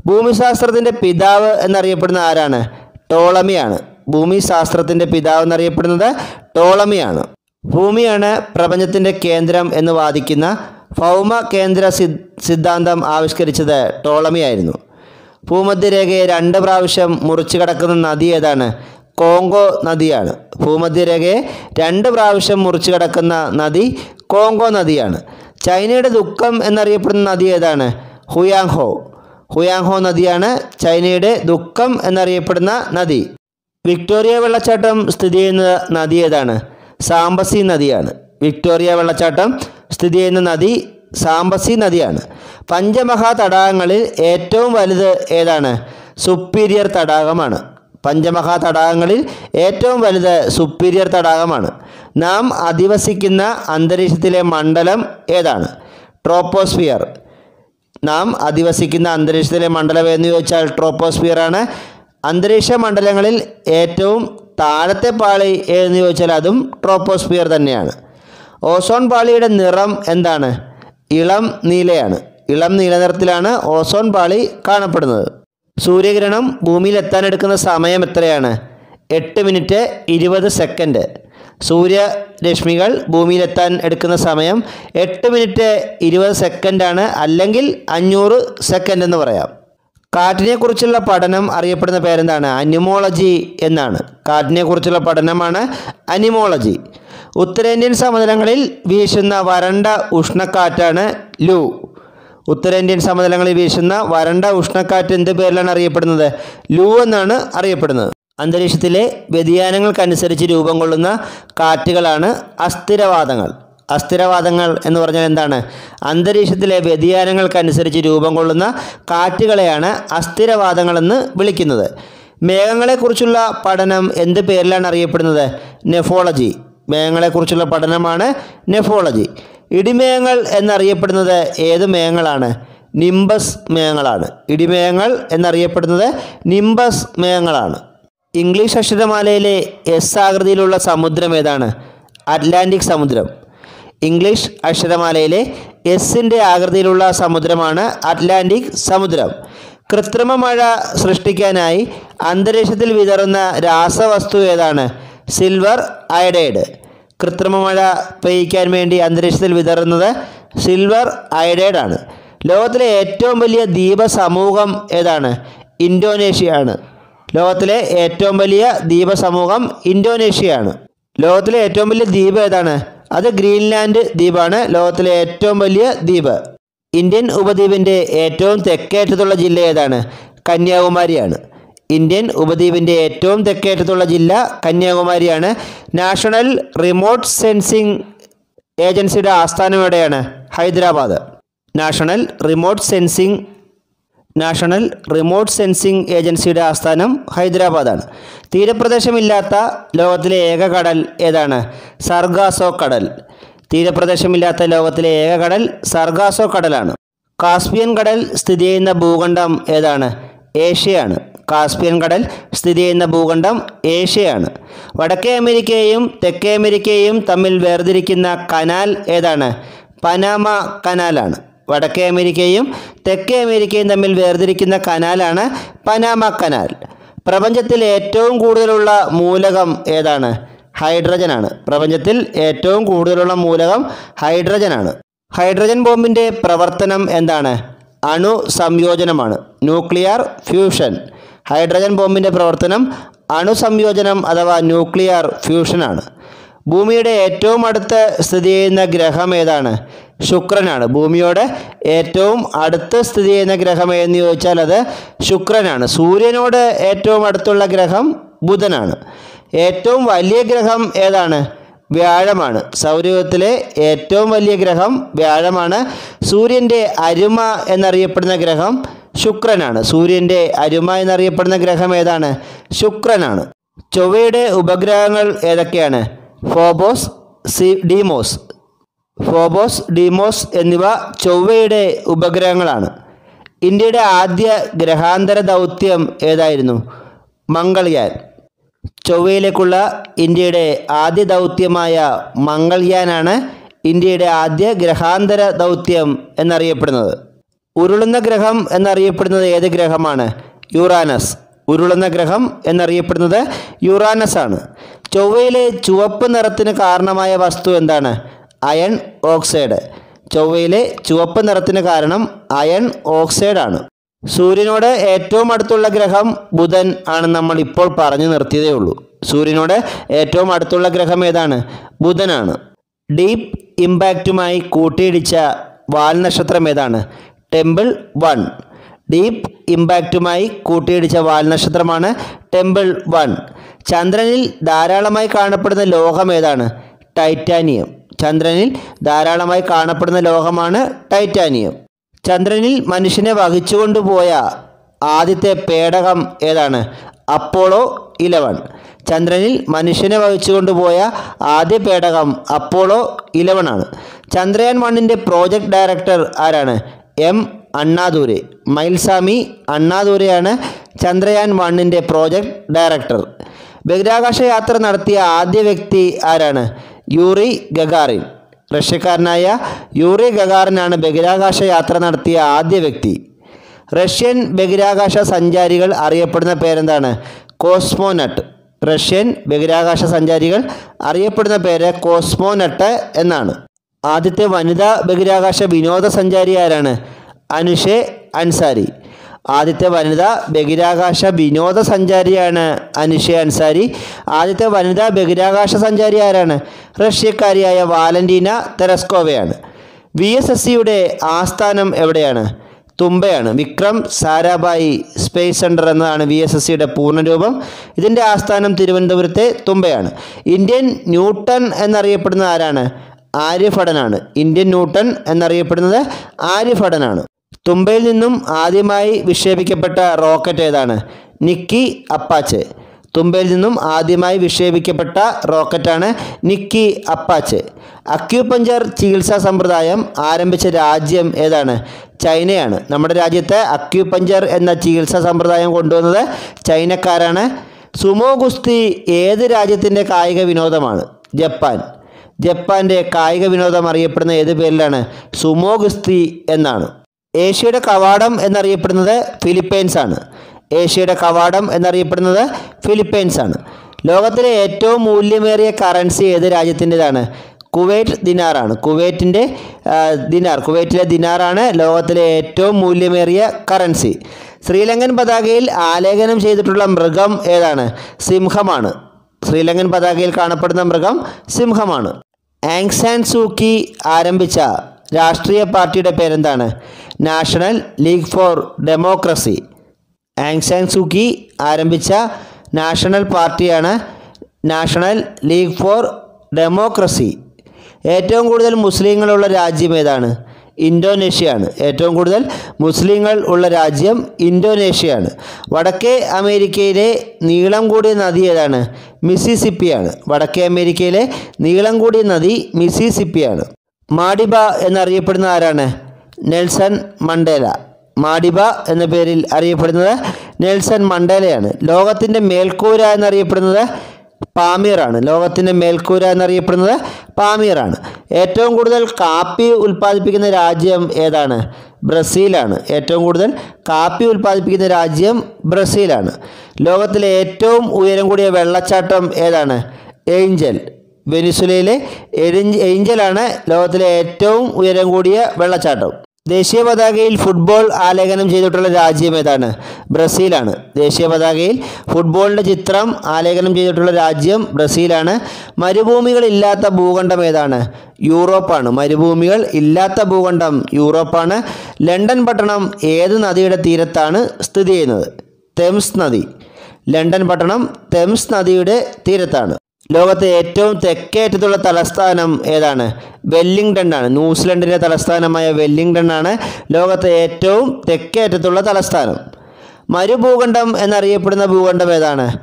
ഭൂമിശാസ്ത്രത്തിന്റെ പിതാവ് എന്നറിയപ്പെടുന്ന ആരാണ്? ടോളമിയാണ്. ഭൂമിശാസ്ത്രത്തിന്റെ പിതാവ് എന്നറിയപ്പെടുന്നത് ടോളമിയാണ്. ഭൂമിയാണ് പ്രപഞ്ചത്തിന്റെ കേന്ദ്രം എന്ന് വാദിക്കുന്ന ഭൗമ കേന്ദ്ര സിദ് സിദ്ധാന്തം ആവിഷ്കരിച്ചത് ടോളമിയായിരുന്നു. ഭൂമധ്യരേഖയെ രണ്ട് പ്രാവശ്യം മുറിച്ചു കടക്കുന്ന നദി ഏതാണ്? കോങ്കോ നദിയാണ്. ഭൂമധ്യരേഖയെ രണ്ട് പ്രാവശ്യം മുറിച്ചു കടക്കുന്ന നദി കോങ്കോ നദിയാണ്. ചൈനയുടെ ദുഃഖം എന്നറിയപ്പെടുന്ന നദി ഏതാണ്? ഹുയാങ്ഹോ. ഹുയാങ്ഹോ നദിയാണ് ചൈനയുടെ ദുഃഖം എന്നറിയപ്പെടുന്ന നദി. വിക്ടോറിയ വെള്ളച്ചാട്ടം സ്ഥിതി ചെയ്യുന്ന നദി ഏതാണ്? സാംബസി നദിയാണ്. വിക്ടോറിയ വെള്ളച്ചാട്ടം സ്ഥിതി ചെയ്യുന്ന നദി സാംബസി നദിയാണ്. പഞ്ചമഹാ തടാകങ്ങളിൽ ഏറ്റവും വലുത് ഏതാണ്? സുപ്പീരിയർ തടാകമാണ്. പഞ്ചമഹാ തടാകങ്ങളിൽ ഏറ്റവും വലുത് സുപ്പീരിയർ തടാകമാണ്. നാം അധിവസിക്കുന്ന അന്തരീക്ഷത്തിലെ മണ്ഡലം ഏതാണ്? ട്രോപ്പോസ്ഫിയർ. നാം അധിവസിക്കുന്ന അന്തരീക്ഷത്തിലെ മണ്ഡലം എന്ന് ചോദിച്ചാൽ ട്രോപ്പോസ്ഫിയർ ആണ്. അന്തരീക്ഷ മണ്ഡലങ്ങളിൽ ഏറ്റവും താഴത്തെ പാളി എന്ന് ചോദിച്ചാൽ അതും ട്രോപ്പോസ്ഫിയർ തന്നെയാണ്. ഓസോൺ പാളിയുടെ നിറം എന്താണ്? ഇളം നീലയാണ്. ഇളം നീല നിറത്തിലാണ് ഓസോൺ പാളി കാണപ്പെടുന്നത്. സൂര്യഗ്രഹണം ഭൂമിയിൽ എത്താനെടുക്കുന്ന സമയം എത്രയാണ്? എട്ട് മിനിറ്റ് ഇരുപത് സെക്കൻഡ് സൂര്യരശ്മികൾ ഭൂമിയിലെത്താൻ എടുക്കുന്ന സമയം എട്ട് മിനിറ്റ് ഇരുപത് സെക്കൻഡാണ് അല്ലെങ്കിൽ അഞ്ഞൂറ് സെക്കൻഡ് എന്ന് പറയാം. കാറ്റിനെക്കുറിച്ചുള്ള പഠനം അറിയപ്പെടുന്ന പേരെന്താണ്? അനിമോളജി എന്നാണ്. കാറ്റിനെക്കുറിച്ചുള്ള പഠനമാണ് അനിമോളജി ഉത്തരേന്ത്യൻ സമതലങ്ങളിൽ വീശുന്ന വരണ്ട ഉഷ്ണക്കാറ്റാണ് ലൂ. ഉത്തരേന്ത്യൻ സമതലങ്ങളിൽ വീശുന്ന വരണ്ട ഉഷ്ണക്കാറ്റ് എന്ത് പേരിലാണ് അറിയപ്പെടുന്നത്? ലൂ എന്നാണ് അറിയപ്പെടുന്നത്. അന്തരീക്ഷത്തിലെ വ്യതിയാനങ്ങൾക്കനുസരിച്ച് രൂപം കൊള്ളുന്ന കാറ്റുകളാണ് അസ്ഥിരവാദങ്ങൾ അസ്ഥിരവാദങ്ങൾ എന്ന് പറഞ്ഞാൽ എന്താണ്? അന്തരീക്ഷത്തിലെ വ്യതിയാനങ്ങൾക്കനുസരിച്ച് രൂപം കൊള്ളുന്ന കാറ്റുകളെയാണ് അസ്ഥിരവാദങ്ങളെന്ന് വിളിക്കുന്നത്. മേഘങ്ങളെക്കുറിച്ചുള്ള പഠനം എന്ത് പേരിലാണ് അറിയപ്പെടുന്നത്? നെഫോളജി. മേഘങ്ങളെക്കുറിച്ചുള്ള പഠനമാണ് നെഫോളജി. ഇടിമേഘങ്ങൾ എന്നറിയപ്പെടുന്നത് ഏത് മേഘങ്ങളാണ്? നിംബസ് മേഘങ്ങളാണ്. ഇടിമേഘങ്ങൾ എന്നറിയപ്പെടുന്നത് നിംബസ് മേഘങ്ങളാണ്. ഇംഗ്ലീഷ് അക്ഷരമാലയിലെ എസ് ആകൃതിയിലുള്ള സമുദ്രം ഏതാണ്? അറ്റ്ലാന്റിക് സമുദ്രം. ഇംഗ്ലീഷ് അക്ഷരമാലയിലെ എസിന്റെ ആകൃതിയിലുള്ള സമുദ്രമാണ് അറ്റ്ലാന്റിക് സമുദ്രം. കൃത്രിമ മഴ സൃഷ്ടിക്കാനായി അന്തരീക്ഷത്തിൽ വിതറുന്ന രാസവസ്തു ഏതാണ്? സിൽവർ അയഡൈഡ് കൃത്രിമ മഴ പെയ്യ്ക്കാൻ വേണ്ടി അന്തരീക്ഷത്തിൽ വിതറുന്നത് സിൽവർ അയഡൈഡ് ആണ്. ലോകത്തിലെ ഏറ്റവും വലിയ ദ്വീപ സമൂഹം ഏതാണ് ഇന്തോനേഷ്യയാണ് ലോകത്തിലെ ഏറ്റവും വലിയ ദ്വീപ സമൂഹം ഇന്തോനേഷ്യയാണ്. ലോകത്തിലെ ഏറ്റവും വലിയ ദ്വീപ് ഏതാണ്? അത് ഗ്രീൻലാൻഡ് ദ്വീപാണ്. ലോകത്തിലെ ഏറ്റവും വലിയ ദ്വീപ്. ഇന്ത്യൻ ഉപദ്വീപിന്റെ ഏറ്റവും തെക്കേറ്റത്തുള്ള ജില്ല ഏതാണ്? കന്യാകുമാരിയാണ്. ഇന്ത്യൻ ഉപദ്വീപിന്റെ ഏറ്റവും തെക്കേറ്റത്തുള്ള ജില്ല കന്യാകുമാരിയാണ്. നാഷണൽ റിമോട്ട് സെൻസിംഗ് ഏജൻസിയുടെ ആസ്ഥാനം എവിടെയാണ്? Hyderabad. National remote sensing national remote sensing ഏജൻസിയുടെ ആസ്ഥാനം ഹൈദരാബാദാണ്. തീരപ്രദേശമില്ലാത്ത ലോകത്തിലെ ഏക കടൽ ഏതാണ്? സർഗാസോ കടൽ. തീരപ്രദേശമില്ലാത്ത ലോകത്തിലെ ഏക കടൽ സർഗാസോ കടലാണ്. കാസ്പിയൻ കടൽ സ്ഥിതി ചെയ്യുന്ന ഭൂഖണ്ഡം ഏതാണ്? ഏഷ്യയാണ്. കാസ്പിയൻ കടൽ സ്ഥിതി ചെയ്യുന്ന ഭൂഖണ്ഡം ഏഷ്യയാണ്. വടക്കേ അമേരിക്കയെയും തെക്കേ അമേരിക്കയെയും തമ്മിൽ വേർതിരിക്കുന്ന കനാൽ ഏതാണ്? പനാമ കനാലാണ്. വടക്കേ അമേരിക്കയും തെക്കേ അമേരിക്കയും തമ്മിൽ വേർതിരിക്കുന്ന കനാലാണ് പനാമ കനാൽ. പ്രപഞ്ചത്തിൽ ഏറ്റവും കൂടുതലുള്ള മൂലകം ഏതാണ്? ഹൈഡ്രജനാണ്. പ്രപഞ്ചത്തിൽ ഏറ്റവും കൂടുതലുള്ള മൂലകം ഹൈഡ്രജനാണ്. ഹൈഡ്രജൻ ബോംബിന്റെ പ്രവർത്തനം എന്താണ്? അണു സംയോജനമാണ്. Nuclear fusion. ഹൈഡ്രജൻ ബോംബിന്റെ പ്രവർത്തനം അണു സംയോജനം അഥവാ ന്യൂക്ലിയർ ഫ്യൂഷനാണ്. ഭൂമിയുടെ ഏറ്റവും അടുത്ത് സ്ഥിതി ചെയ്യുന്ന ഗ്രഹം ഏതാണ്? ശുക്രനാണ്. ഭൂമിയോട് ഏറ്റവും അടുത്ത് സ്ഥിതി ചെയ്യുന്ന ഗ്രഹം എന്ന് ചോദിച്ചാൽ അത് ശുക്രനാണ്. സൂര്യനോട് ഏറ്റവും അടുത്തുള്ള ഗ്രഹം ബുധനാണ്. ഏറ്റവും വലിയ ഗ്രഹം ഏതാണ്? വ്യാഴമാണ്. സൗരയൂഥത്തിലെ ഏറ്റവും വലിയ ഗ്രഹം വ്യാഴമാണ്. സൂര്യന്റെ അരുമ എന്നറിയപ്പെടുന്ന ഗ്രഹം ശുക്രനാണ്. സൂര്യന്റെ അരുമ എന്നറിയപ്പെടുന്ന ഗ്രഹം ഏതാണ്? ശുക്രനാണ്. ചൊവ്വയുടെ ഉപഗ്രഹങ്ങൾ ഏതൊക്കെയാണ്? ഫോബോസ് സി ഡീമോസ്. ഫോബോസ് ഡീമോസ് എന്നിവ ചൊവ്വയുടെ ഉപഗ്രഹങ്ങളാണ്. ഇന്ത്യയുടെ ആദ്യ ഗ്രഹാന്തര ദൗത്യം ഏതായിരുന്നു? മംഗൾയാൻ. ചൊവ്വയിലേക്കുള്ള ഇന്ത്യയുടെ ആദ്യ ദൗത്യമായ മംഗൾയാനാണ് ഇന്ത്യയുടെ ആദ്യ ഗ്രഹാന്തര ദൗത്യം എന്നറിയപ്പെടുന്നത്. ഉരുളുന്ന ഗ്രഹം എന്നറിയപ്പെടുന്നത് ഏത് ഗ്രഹമാണ്? യുറാനസ്. ഉരുളുന്ന ഗ്രഹം എന്നറിയപ്പെടുന്നത് യുറാനസ് ആണ് ചൊവ്വയിലെ ചുവപ്പ് നിറത്തിന് കാരണമായ വസ്തു എന്താണ്? Iron oxide. ചൊവ്വയിലെ ചുവപ്പ് നിറത്തിന് കാരണം അയൺ ഓക്സൈഡ് ആണ് സൂര്യനോട് ഏറ്റവും അടുത്തുള്ള ഗ്രഹം ബുധൻ ആണ് നമ്മൾ ഇപ്പോൾ പറഞ്ഞു നിർത്തിയതേ ഉള്ളൂ. സൂര്യനോട് ഏറ്റവും അടുത്തുള്ള ഗ്രഹം ഏതാണ്? ബുധനാണ്. ഡീപ്പ് ഇമ്പാക്റ്റുമായി കൂട്ടിയിടിച്ച വാൽനക്ഷത്രം ഏതാണ്? Temple one. ഡീപ്പ് ഇമ്പാക്റ്റുമായി കൂട്ടിയിടിച്ച വാൽനക്ഷത്രമാണ് ടെമ്പിൾ വൺ. ചന്ദ്രനിൽ ധാരാളമായി കാണപ്പെടുന്ന ലോഹം ഏതാണ്? ടൈറ്റാനിയം. ചന്ദ്രനിൽ ധാരാളമായി കാണപ്പെടുന്ന ലോഹമാണ് ടൈറ്റാനിയം. ചന്ദ്രനിൽ മനുഷ്യനെ വഹിച്ചുകൊണ്ടുപോയ ആദ്യത്തെ പേടകം ഏതാണ്? Apollo eleven. ചന്ദ്രനിൽ മനുഷ്യനെ വഹിച്ചുകൊണ്ടുപോയ ആദ്യ പേടകം അപ്പോളോ ഇലവൻ ആണ് ചന്ദ്രയാൻ വണ്ണിന്റെ പ്രോജക്റ്റ് ഡയറക്ടർ ആരാണ്? എം അണ്ണാദൂരെ. മൈൽസാമി അണ്ണാദൂരെയാണ് ചന്ദ്രയാൻ വണ്ണിന്റെ പ്രോജക്റ്റ് ഡയറക്ടർ. ബഹിരാകാശ യാത്ര നടത്തിയ ആദ്യ വ്യക്തി ആരാണ്? Yuri Gagarin. റഷ്യക്കാരനായ യൂറി ഗഗാറിനാണ് ബഹിരാകാശ യാത്ര നടത്തിയ ആദ്യ വ്യക്തി. റഷ്യൻ ബഹിരാകാശ സഞ്ചാരികൾ അറിയപ്പെടുന്ന പേരെന്താണ്? കോസ്മോനട്ട്. റഷ്യൻ ബഹിരാകാശ സഞ്ചാരികൾ അറിയപ്പെടുന്ന പേര് കോസ്മോനട്ട് എന്നാണ്. ആദ്യത്തെ വനിതാ ബഹിരാകാശ വിനോദസഞ്ചാരി ആരാണ്? അനുഷെ അൻസാരി. ആദ്യത്തെ വനിത ബഹിരാകാശ വിനോദസഞ്ചാരിയാണ് അനുഷ അൻസാരി. ആദ്യത്തെ വനിത ബഹിരാകാശ സഞ്ചാരി ആരാണ്? റഷ്യക്കാരിയായ വാലന്റീന തെരസ്കോവയാണ്. വി എസ് എസ് സിയുടെ ആസ്ഥാനം എവിടെയാണ്? തുമ്പയാണ്. വിക്രം സാരാഭായി സ്പേസ് സെന്റർ എന്നതാണ് വി എസ് എസ് സിയുടെ പൂർണരൂപം. ഇതിന്റെ ആസ്ഥാനം തിരുവനന്തപുരത്തെ തുമ്പയാണ്. ഇന്ത്യൻ ന്യൂട്ടൺ എന്നറിയപ്പെടുന്ന ആരാണ്? ആര്യഭടനാണ് ഇന്ത്യൻ ന്യൂട്ടൺ എന്നറിയപ്പെടുന്നത് ആര്യഭടനാണ് തുമ്പയിൽ നിന്നും ആദ്യമായി വിക്ഷേപിക്കപ്പെട്ട റോക്കറ്റ് ഏതാണ്? നിക്കി അപ്പാച്ച്. തുമ്പയിൽ നിന്നും ആദ്യമായി വിക്ഷേപിക്കപ്പെട്ട റോക്കറ്റാണ് നിക്കി അപ്പാച്ച്. അക്യുപഞ്ചർ ചികിത്സാ സമ്പ്രദായം ആരംഭിച്ച രാജ്യം ഏതാണ്? ചൈനയാണ്. നമ്മുടെ രാജ്യത്തെ അക്യുപഞ്ചർ എന്ന ചികിത്സാ സമ്പ്രദായം കൊണ്ടുവന്നത് ചൈനക്കാരാണ്. സുമോ ഗുസ്തി ഏത് രാജ്യത്തിന്റെ കായിക വിനോദമാണ്? ജപ്പാൻ. ജപ്പാന്റെ കായിക വിനോദം അറിയപ്പെടുന്ന ഏത് പേരിലാണ്? സുമോ ഗുസ്തി എന്നാണ്. ഏഷ്യയുടെ കവാടം എന്നറിയപ്പെടുന്നത് ഫിലിപ്പൈൻസ് ആണ്. ഏഷ്യയുടെ കവാടം എന്നറിയപ്പെടുന്നത് ഫിലിപ്പൈൻസ് ആണ്. ലോകത്തിലെ ഏറ്റവും മൂല്യമേറിയ കറൻസി ഏത് രാജ്യത്തിന്റെതാണ്? കുവൈറ്റ് ദിനാറാണ് കുവൈറ്റിന്റെ ദിനാർ. കുവൈറ്റിലെ ദിനാറാണ് ലോകത്തിലെ ഏറ്റവും മൂല്യമേറിയ കറൻസി. ശ്രീലങ്കൻ പതാകയിൽ ആലേഖനം ചെയ്തിട്ടുള്ള മൃഗം ഏതാണ്? സിംഹമാണ്. ശ്രീലങ്കൻ പതാകയിൽ കാണപ്പെടുന്ന മൃഗം സിംഹമാണ്. ആങ്സാൻ സൂക്കി ആരംഭിച്ച രാഷ്ട്രീയ പാർട്ടിയുടെ പേരെന്താണ്? National League for Democracy. Aung San Suu Kyi ആരംഭിച്ച നാഷണൽ പാർട്ടിയാണ് നാഷണൽ ലീഗ് ഫോർ ഡെമോക്രസി. ഏറ്റവും കൂടുതൽ മുസ്ലിങ്ങളുള്ള രാജ്യം ഏതാണ്? ഇന്തോനേഷ്യയാണ്. ഏറ്റവും കൂടുതൽ മുസ്ലിങ്ങൾ ഉള്ള രാജ്യം ഇന്തോനേഷ്യയാണ്. വടക്കേ അമേരിക്കയിലെ നീളം കൂടിയ നദി ഏതാണ്? മിസിസിപ്പിയാണ് വടക്കേ അമേരിക്കയിലെ നീളം കൂടിയ നദി മിസിസിപ്പിയാണ് മാഡിബ എന്നറിയപ്പെടുന്ന ആരാണ്? Nelson Mandela. മാഡിബ എന്ന പേരിൽ അറിയപ്പെടുന്നത് നെൽസൺ മണ്ടേലയാണ്. ലോകത്തിന്റെ മേൽക്കൂര എന്നറിയപ്പെടുന്നത് പാമീറാണ്. ലോകത്തിന്റെ മേൽക്കൂര എന്നറിയപ്പെടുന്നത് പാമീറാണ്. ഏറ്റവും കൂടുതൽ കാപ്പി ഉൽപ്പാദിപ്പിക്കുന്ന രാജ്യം ഏതാണ്? ബ്രസീലാണ്. ഏറ്റവും കൂടുതൽ കാപ്പി ഉൽപ്പാദിപ്പിക്കുന്ന രാജ്യം ബ്രസീലാണ്. ലോകത്തിലെ ഏറ്റവും ഉയരം കൂടിയ വെള്ളച്ചാട്ടം ഏതാണ്? ഏഞ്ചൽ വെനിസുലയിലെ എഴിഞ്ച് ഏഞ്ചലാണ് ലോകത്തിലെ ഏറ്റവും ഉയരം കൂടിയ വെള്ളച്ചാട്ടം. ദേശീയ പതാകയിൽ ഫുട്ബോൾ ആലേഖനം ചെയ്തിട്ടുള്ള രാജ്യം ഏതാണ്? ബ്രസീലാണ്. ദേശീയ പതാകയിൽ ഫുട്ബോളിന്റെ ചിത്രം ആലേഖനം ചെയ്തിട്ടുള്ള രാജ്യം ബ്രസീലാണ്. മരുഭൂമികൾ ഇല്ലാത്ത ഭൂഖണ്ഡം ഏതാണ്? യൂറോപ്പാണ്. മരുഭൂമികൾ ഇല്ലാത്ത ഭൂഖണ്ഡം യൂറോപ്പാണ്. ലണ്ടൻ പട്ടണം ഏത് നദിയുടെ തീരത്താണ് സ്ഥിതി ചെയ്യുന്നത്? തെംസ് നദി. ലണ്ടൻ പട്ടണം തെംസ് നദിയുടെ തീരത്താണ്. ലോകത്തെ ഏറ്റവും തെക്കേറ്റത്തുള്ള തലസ്ഥാനം ഏതാണ്? വെല്ലിംഗ്ടൺ ആണ് ന്യൂസിലൻഡിന്റെ തലസ്ഥാനമായ വെല്ലിംഗ്ടൺ ആണ് ലോകത്തെ ഏറ്റവും തെക്കേറ്റത്തുള്ള തലസ്ഥാനം. മരുഭൂഖണ്ഡം എന്നറിയപ്പെടുന്ന ഭൂഖണ്ഡം ഏതാണ്?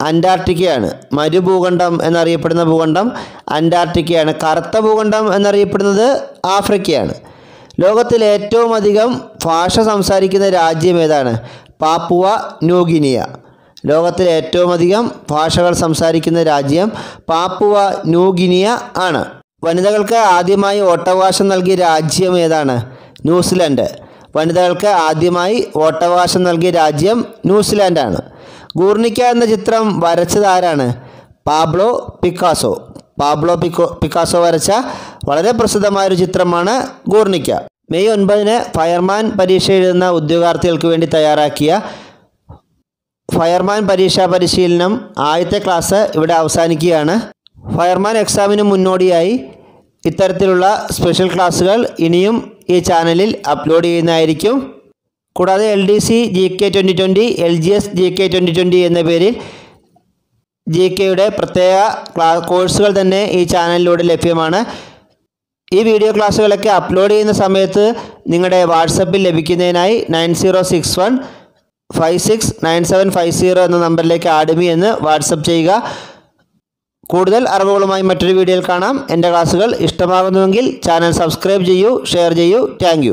അന്റാർട്ടിക്കയാണ്. മരുഭൂഖണ്ഡം എന്നറിയപ്പെടുന്ന ഭൂഖണ്ഡം അന്റാർട്ടിക്കയാണ്. കറുത്ത ഭൂഖണ്ഡം എന്നറിയപ്പെടുന്നത് ആഫ്രിക്കയാണ്. ലോകത്തിൽ ഏറ്റവും അധികം ഭാഷ സംസാരിക്കുന്ന രാജ്യം ഏതാണ്? Papua New Guinea. ലോകത്തിൽ ഏറ്റവും അധികം ഭാഷകൾ സംസാരിക്കുന്ന രാജ്യം പാപ്പുവ ന്യൂഗിനിയ ആണ്. വനിതകൾക്ക് ആദ്യമായി വോട്ടവകാശം നൽകിയ രാജ്യം ഏതാണ്? ന്യൂസിലൻഡ്. വനിതകൾക്ക് ആദ്യമായി വോട്ടവകാശം നൽകിയ രാജ്യം ന്യൂസിലാൻഡാണ് ഗൂർണിക്ക എന്ന ചിത്രം വരച്ചത് ആരാണ്? Pablo Picasso. പാബ്ലോ പിക്കോ പിക്കാസോ വരച്ച വളരെ പ്രസിദ്ധമായൊരു ചിത്രമാണ് ഗൂർണിക്ക. മെയ് ഒൻപതിന് ഫയർമാൻ പരീക്ഷ എഴുതുന്ന ഉദ്യോഗാർത്ഥികൾക്ക് വേണ്ടി തയ്യാറാക്കിയ ഫയർമാൻ പരീക്ഷാ പരിശീലനം ആദ്യത്തെ ക്ലാസ് ഇവിടെ അവസാനിക്കുകയാണ്. ഫയർമാൻ എക്സാമിന് മുന്നോടിയായി ഇത്തരത്തിലുള്ള സ്പെഷ്യൽ ക്ലാസ്സുകൾ ഇനിയും ഈ ചാനലിൽ അപ്ലോഡ് ചെയ്യുന്നതായിരിക്കും. കൂടാതെ L D C G K twenty twenty L G S G K twenty twenty എന്ന പേരിൽ ജി കെയുടെ പ്രത്യേക ക്ലാ കോഴ്സുകൾ തന്നെ ഈ ചാനലിലൂടെ ലഭ്യമാണ്. ഈ വീഡിയോ ക്ലാസ്സുകളൊക്കെ അപ്ലോഡ് ചെയ്യുന്ന സമയത്ത് നിങ്ങളുടെ വാട്സപ്പിൽ ലഭിക്കുന്നതിനായി nine zero six one five six nine seven five zero എന്ന നമ്പറിലേക്ക് ആഡ്മി എന്ന് വാട്സപ്പ് ചെയ്യുക. കൂടുതൽ അറിവുകളുമായി മറ്റൊരു വീഡിയോയിൽ കാണാം. എന്റെ ക്ലാസ്സുകൾ ഇഷ്ടമാകുന്നുവെങ്കിൽ ചാനൽ സബ്സ്ക്രൈബ് ചെയ്യൂ ഷെയർ ചെയ്യൂ. താങ്ക്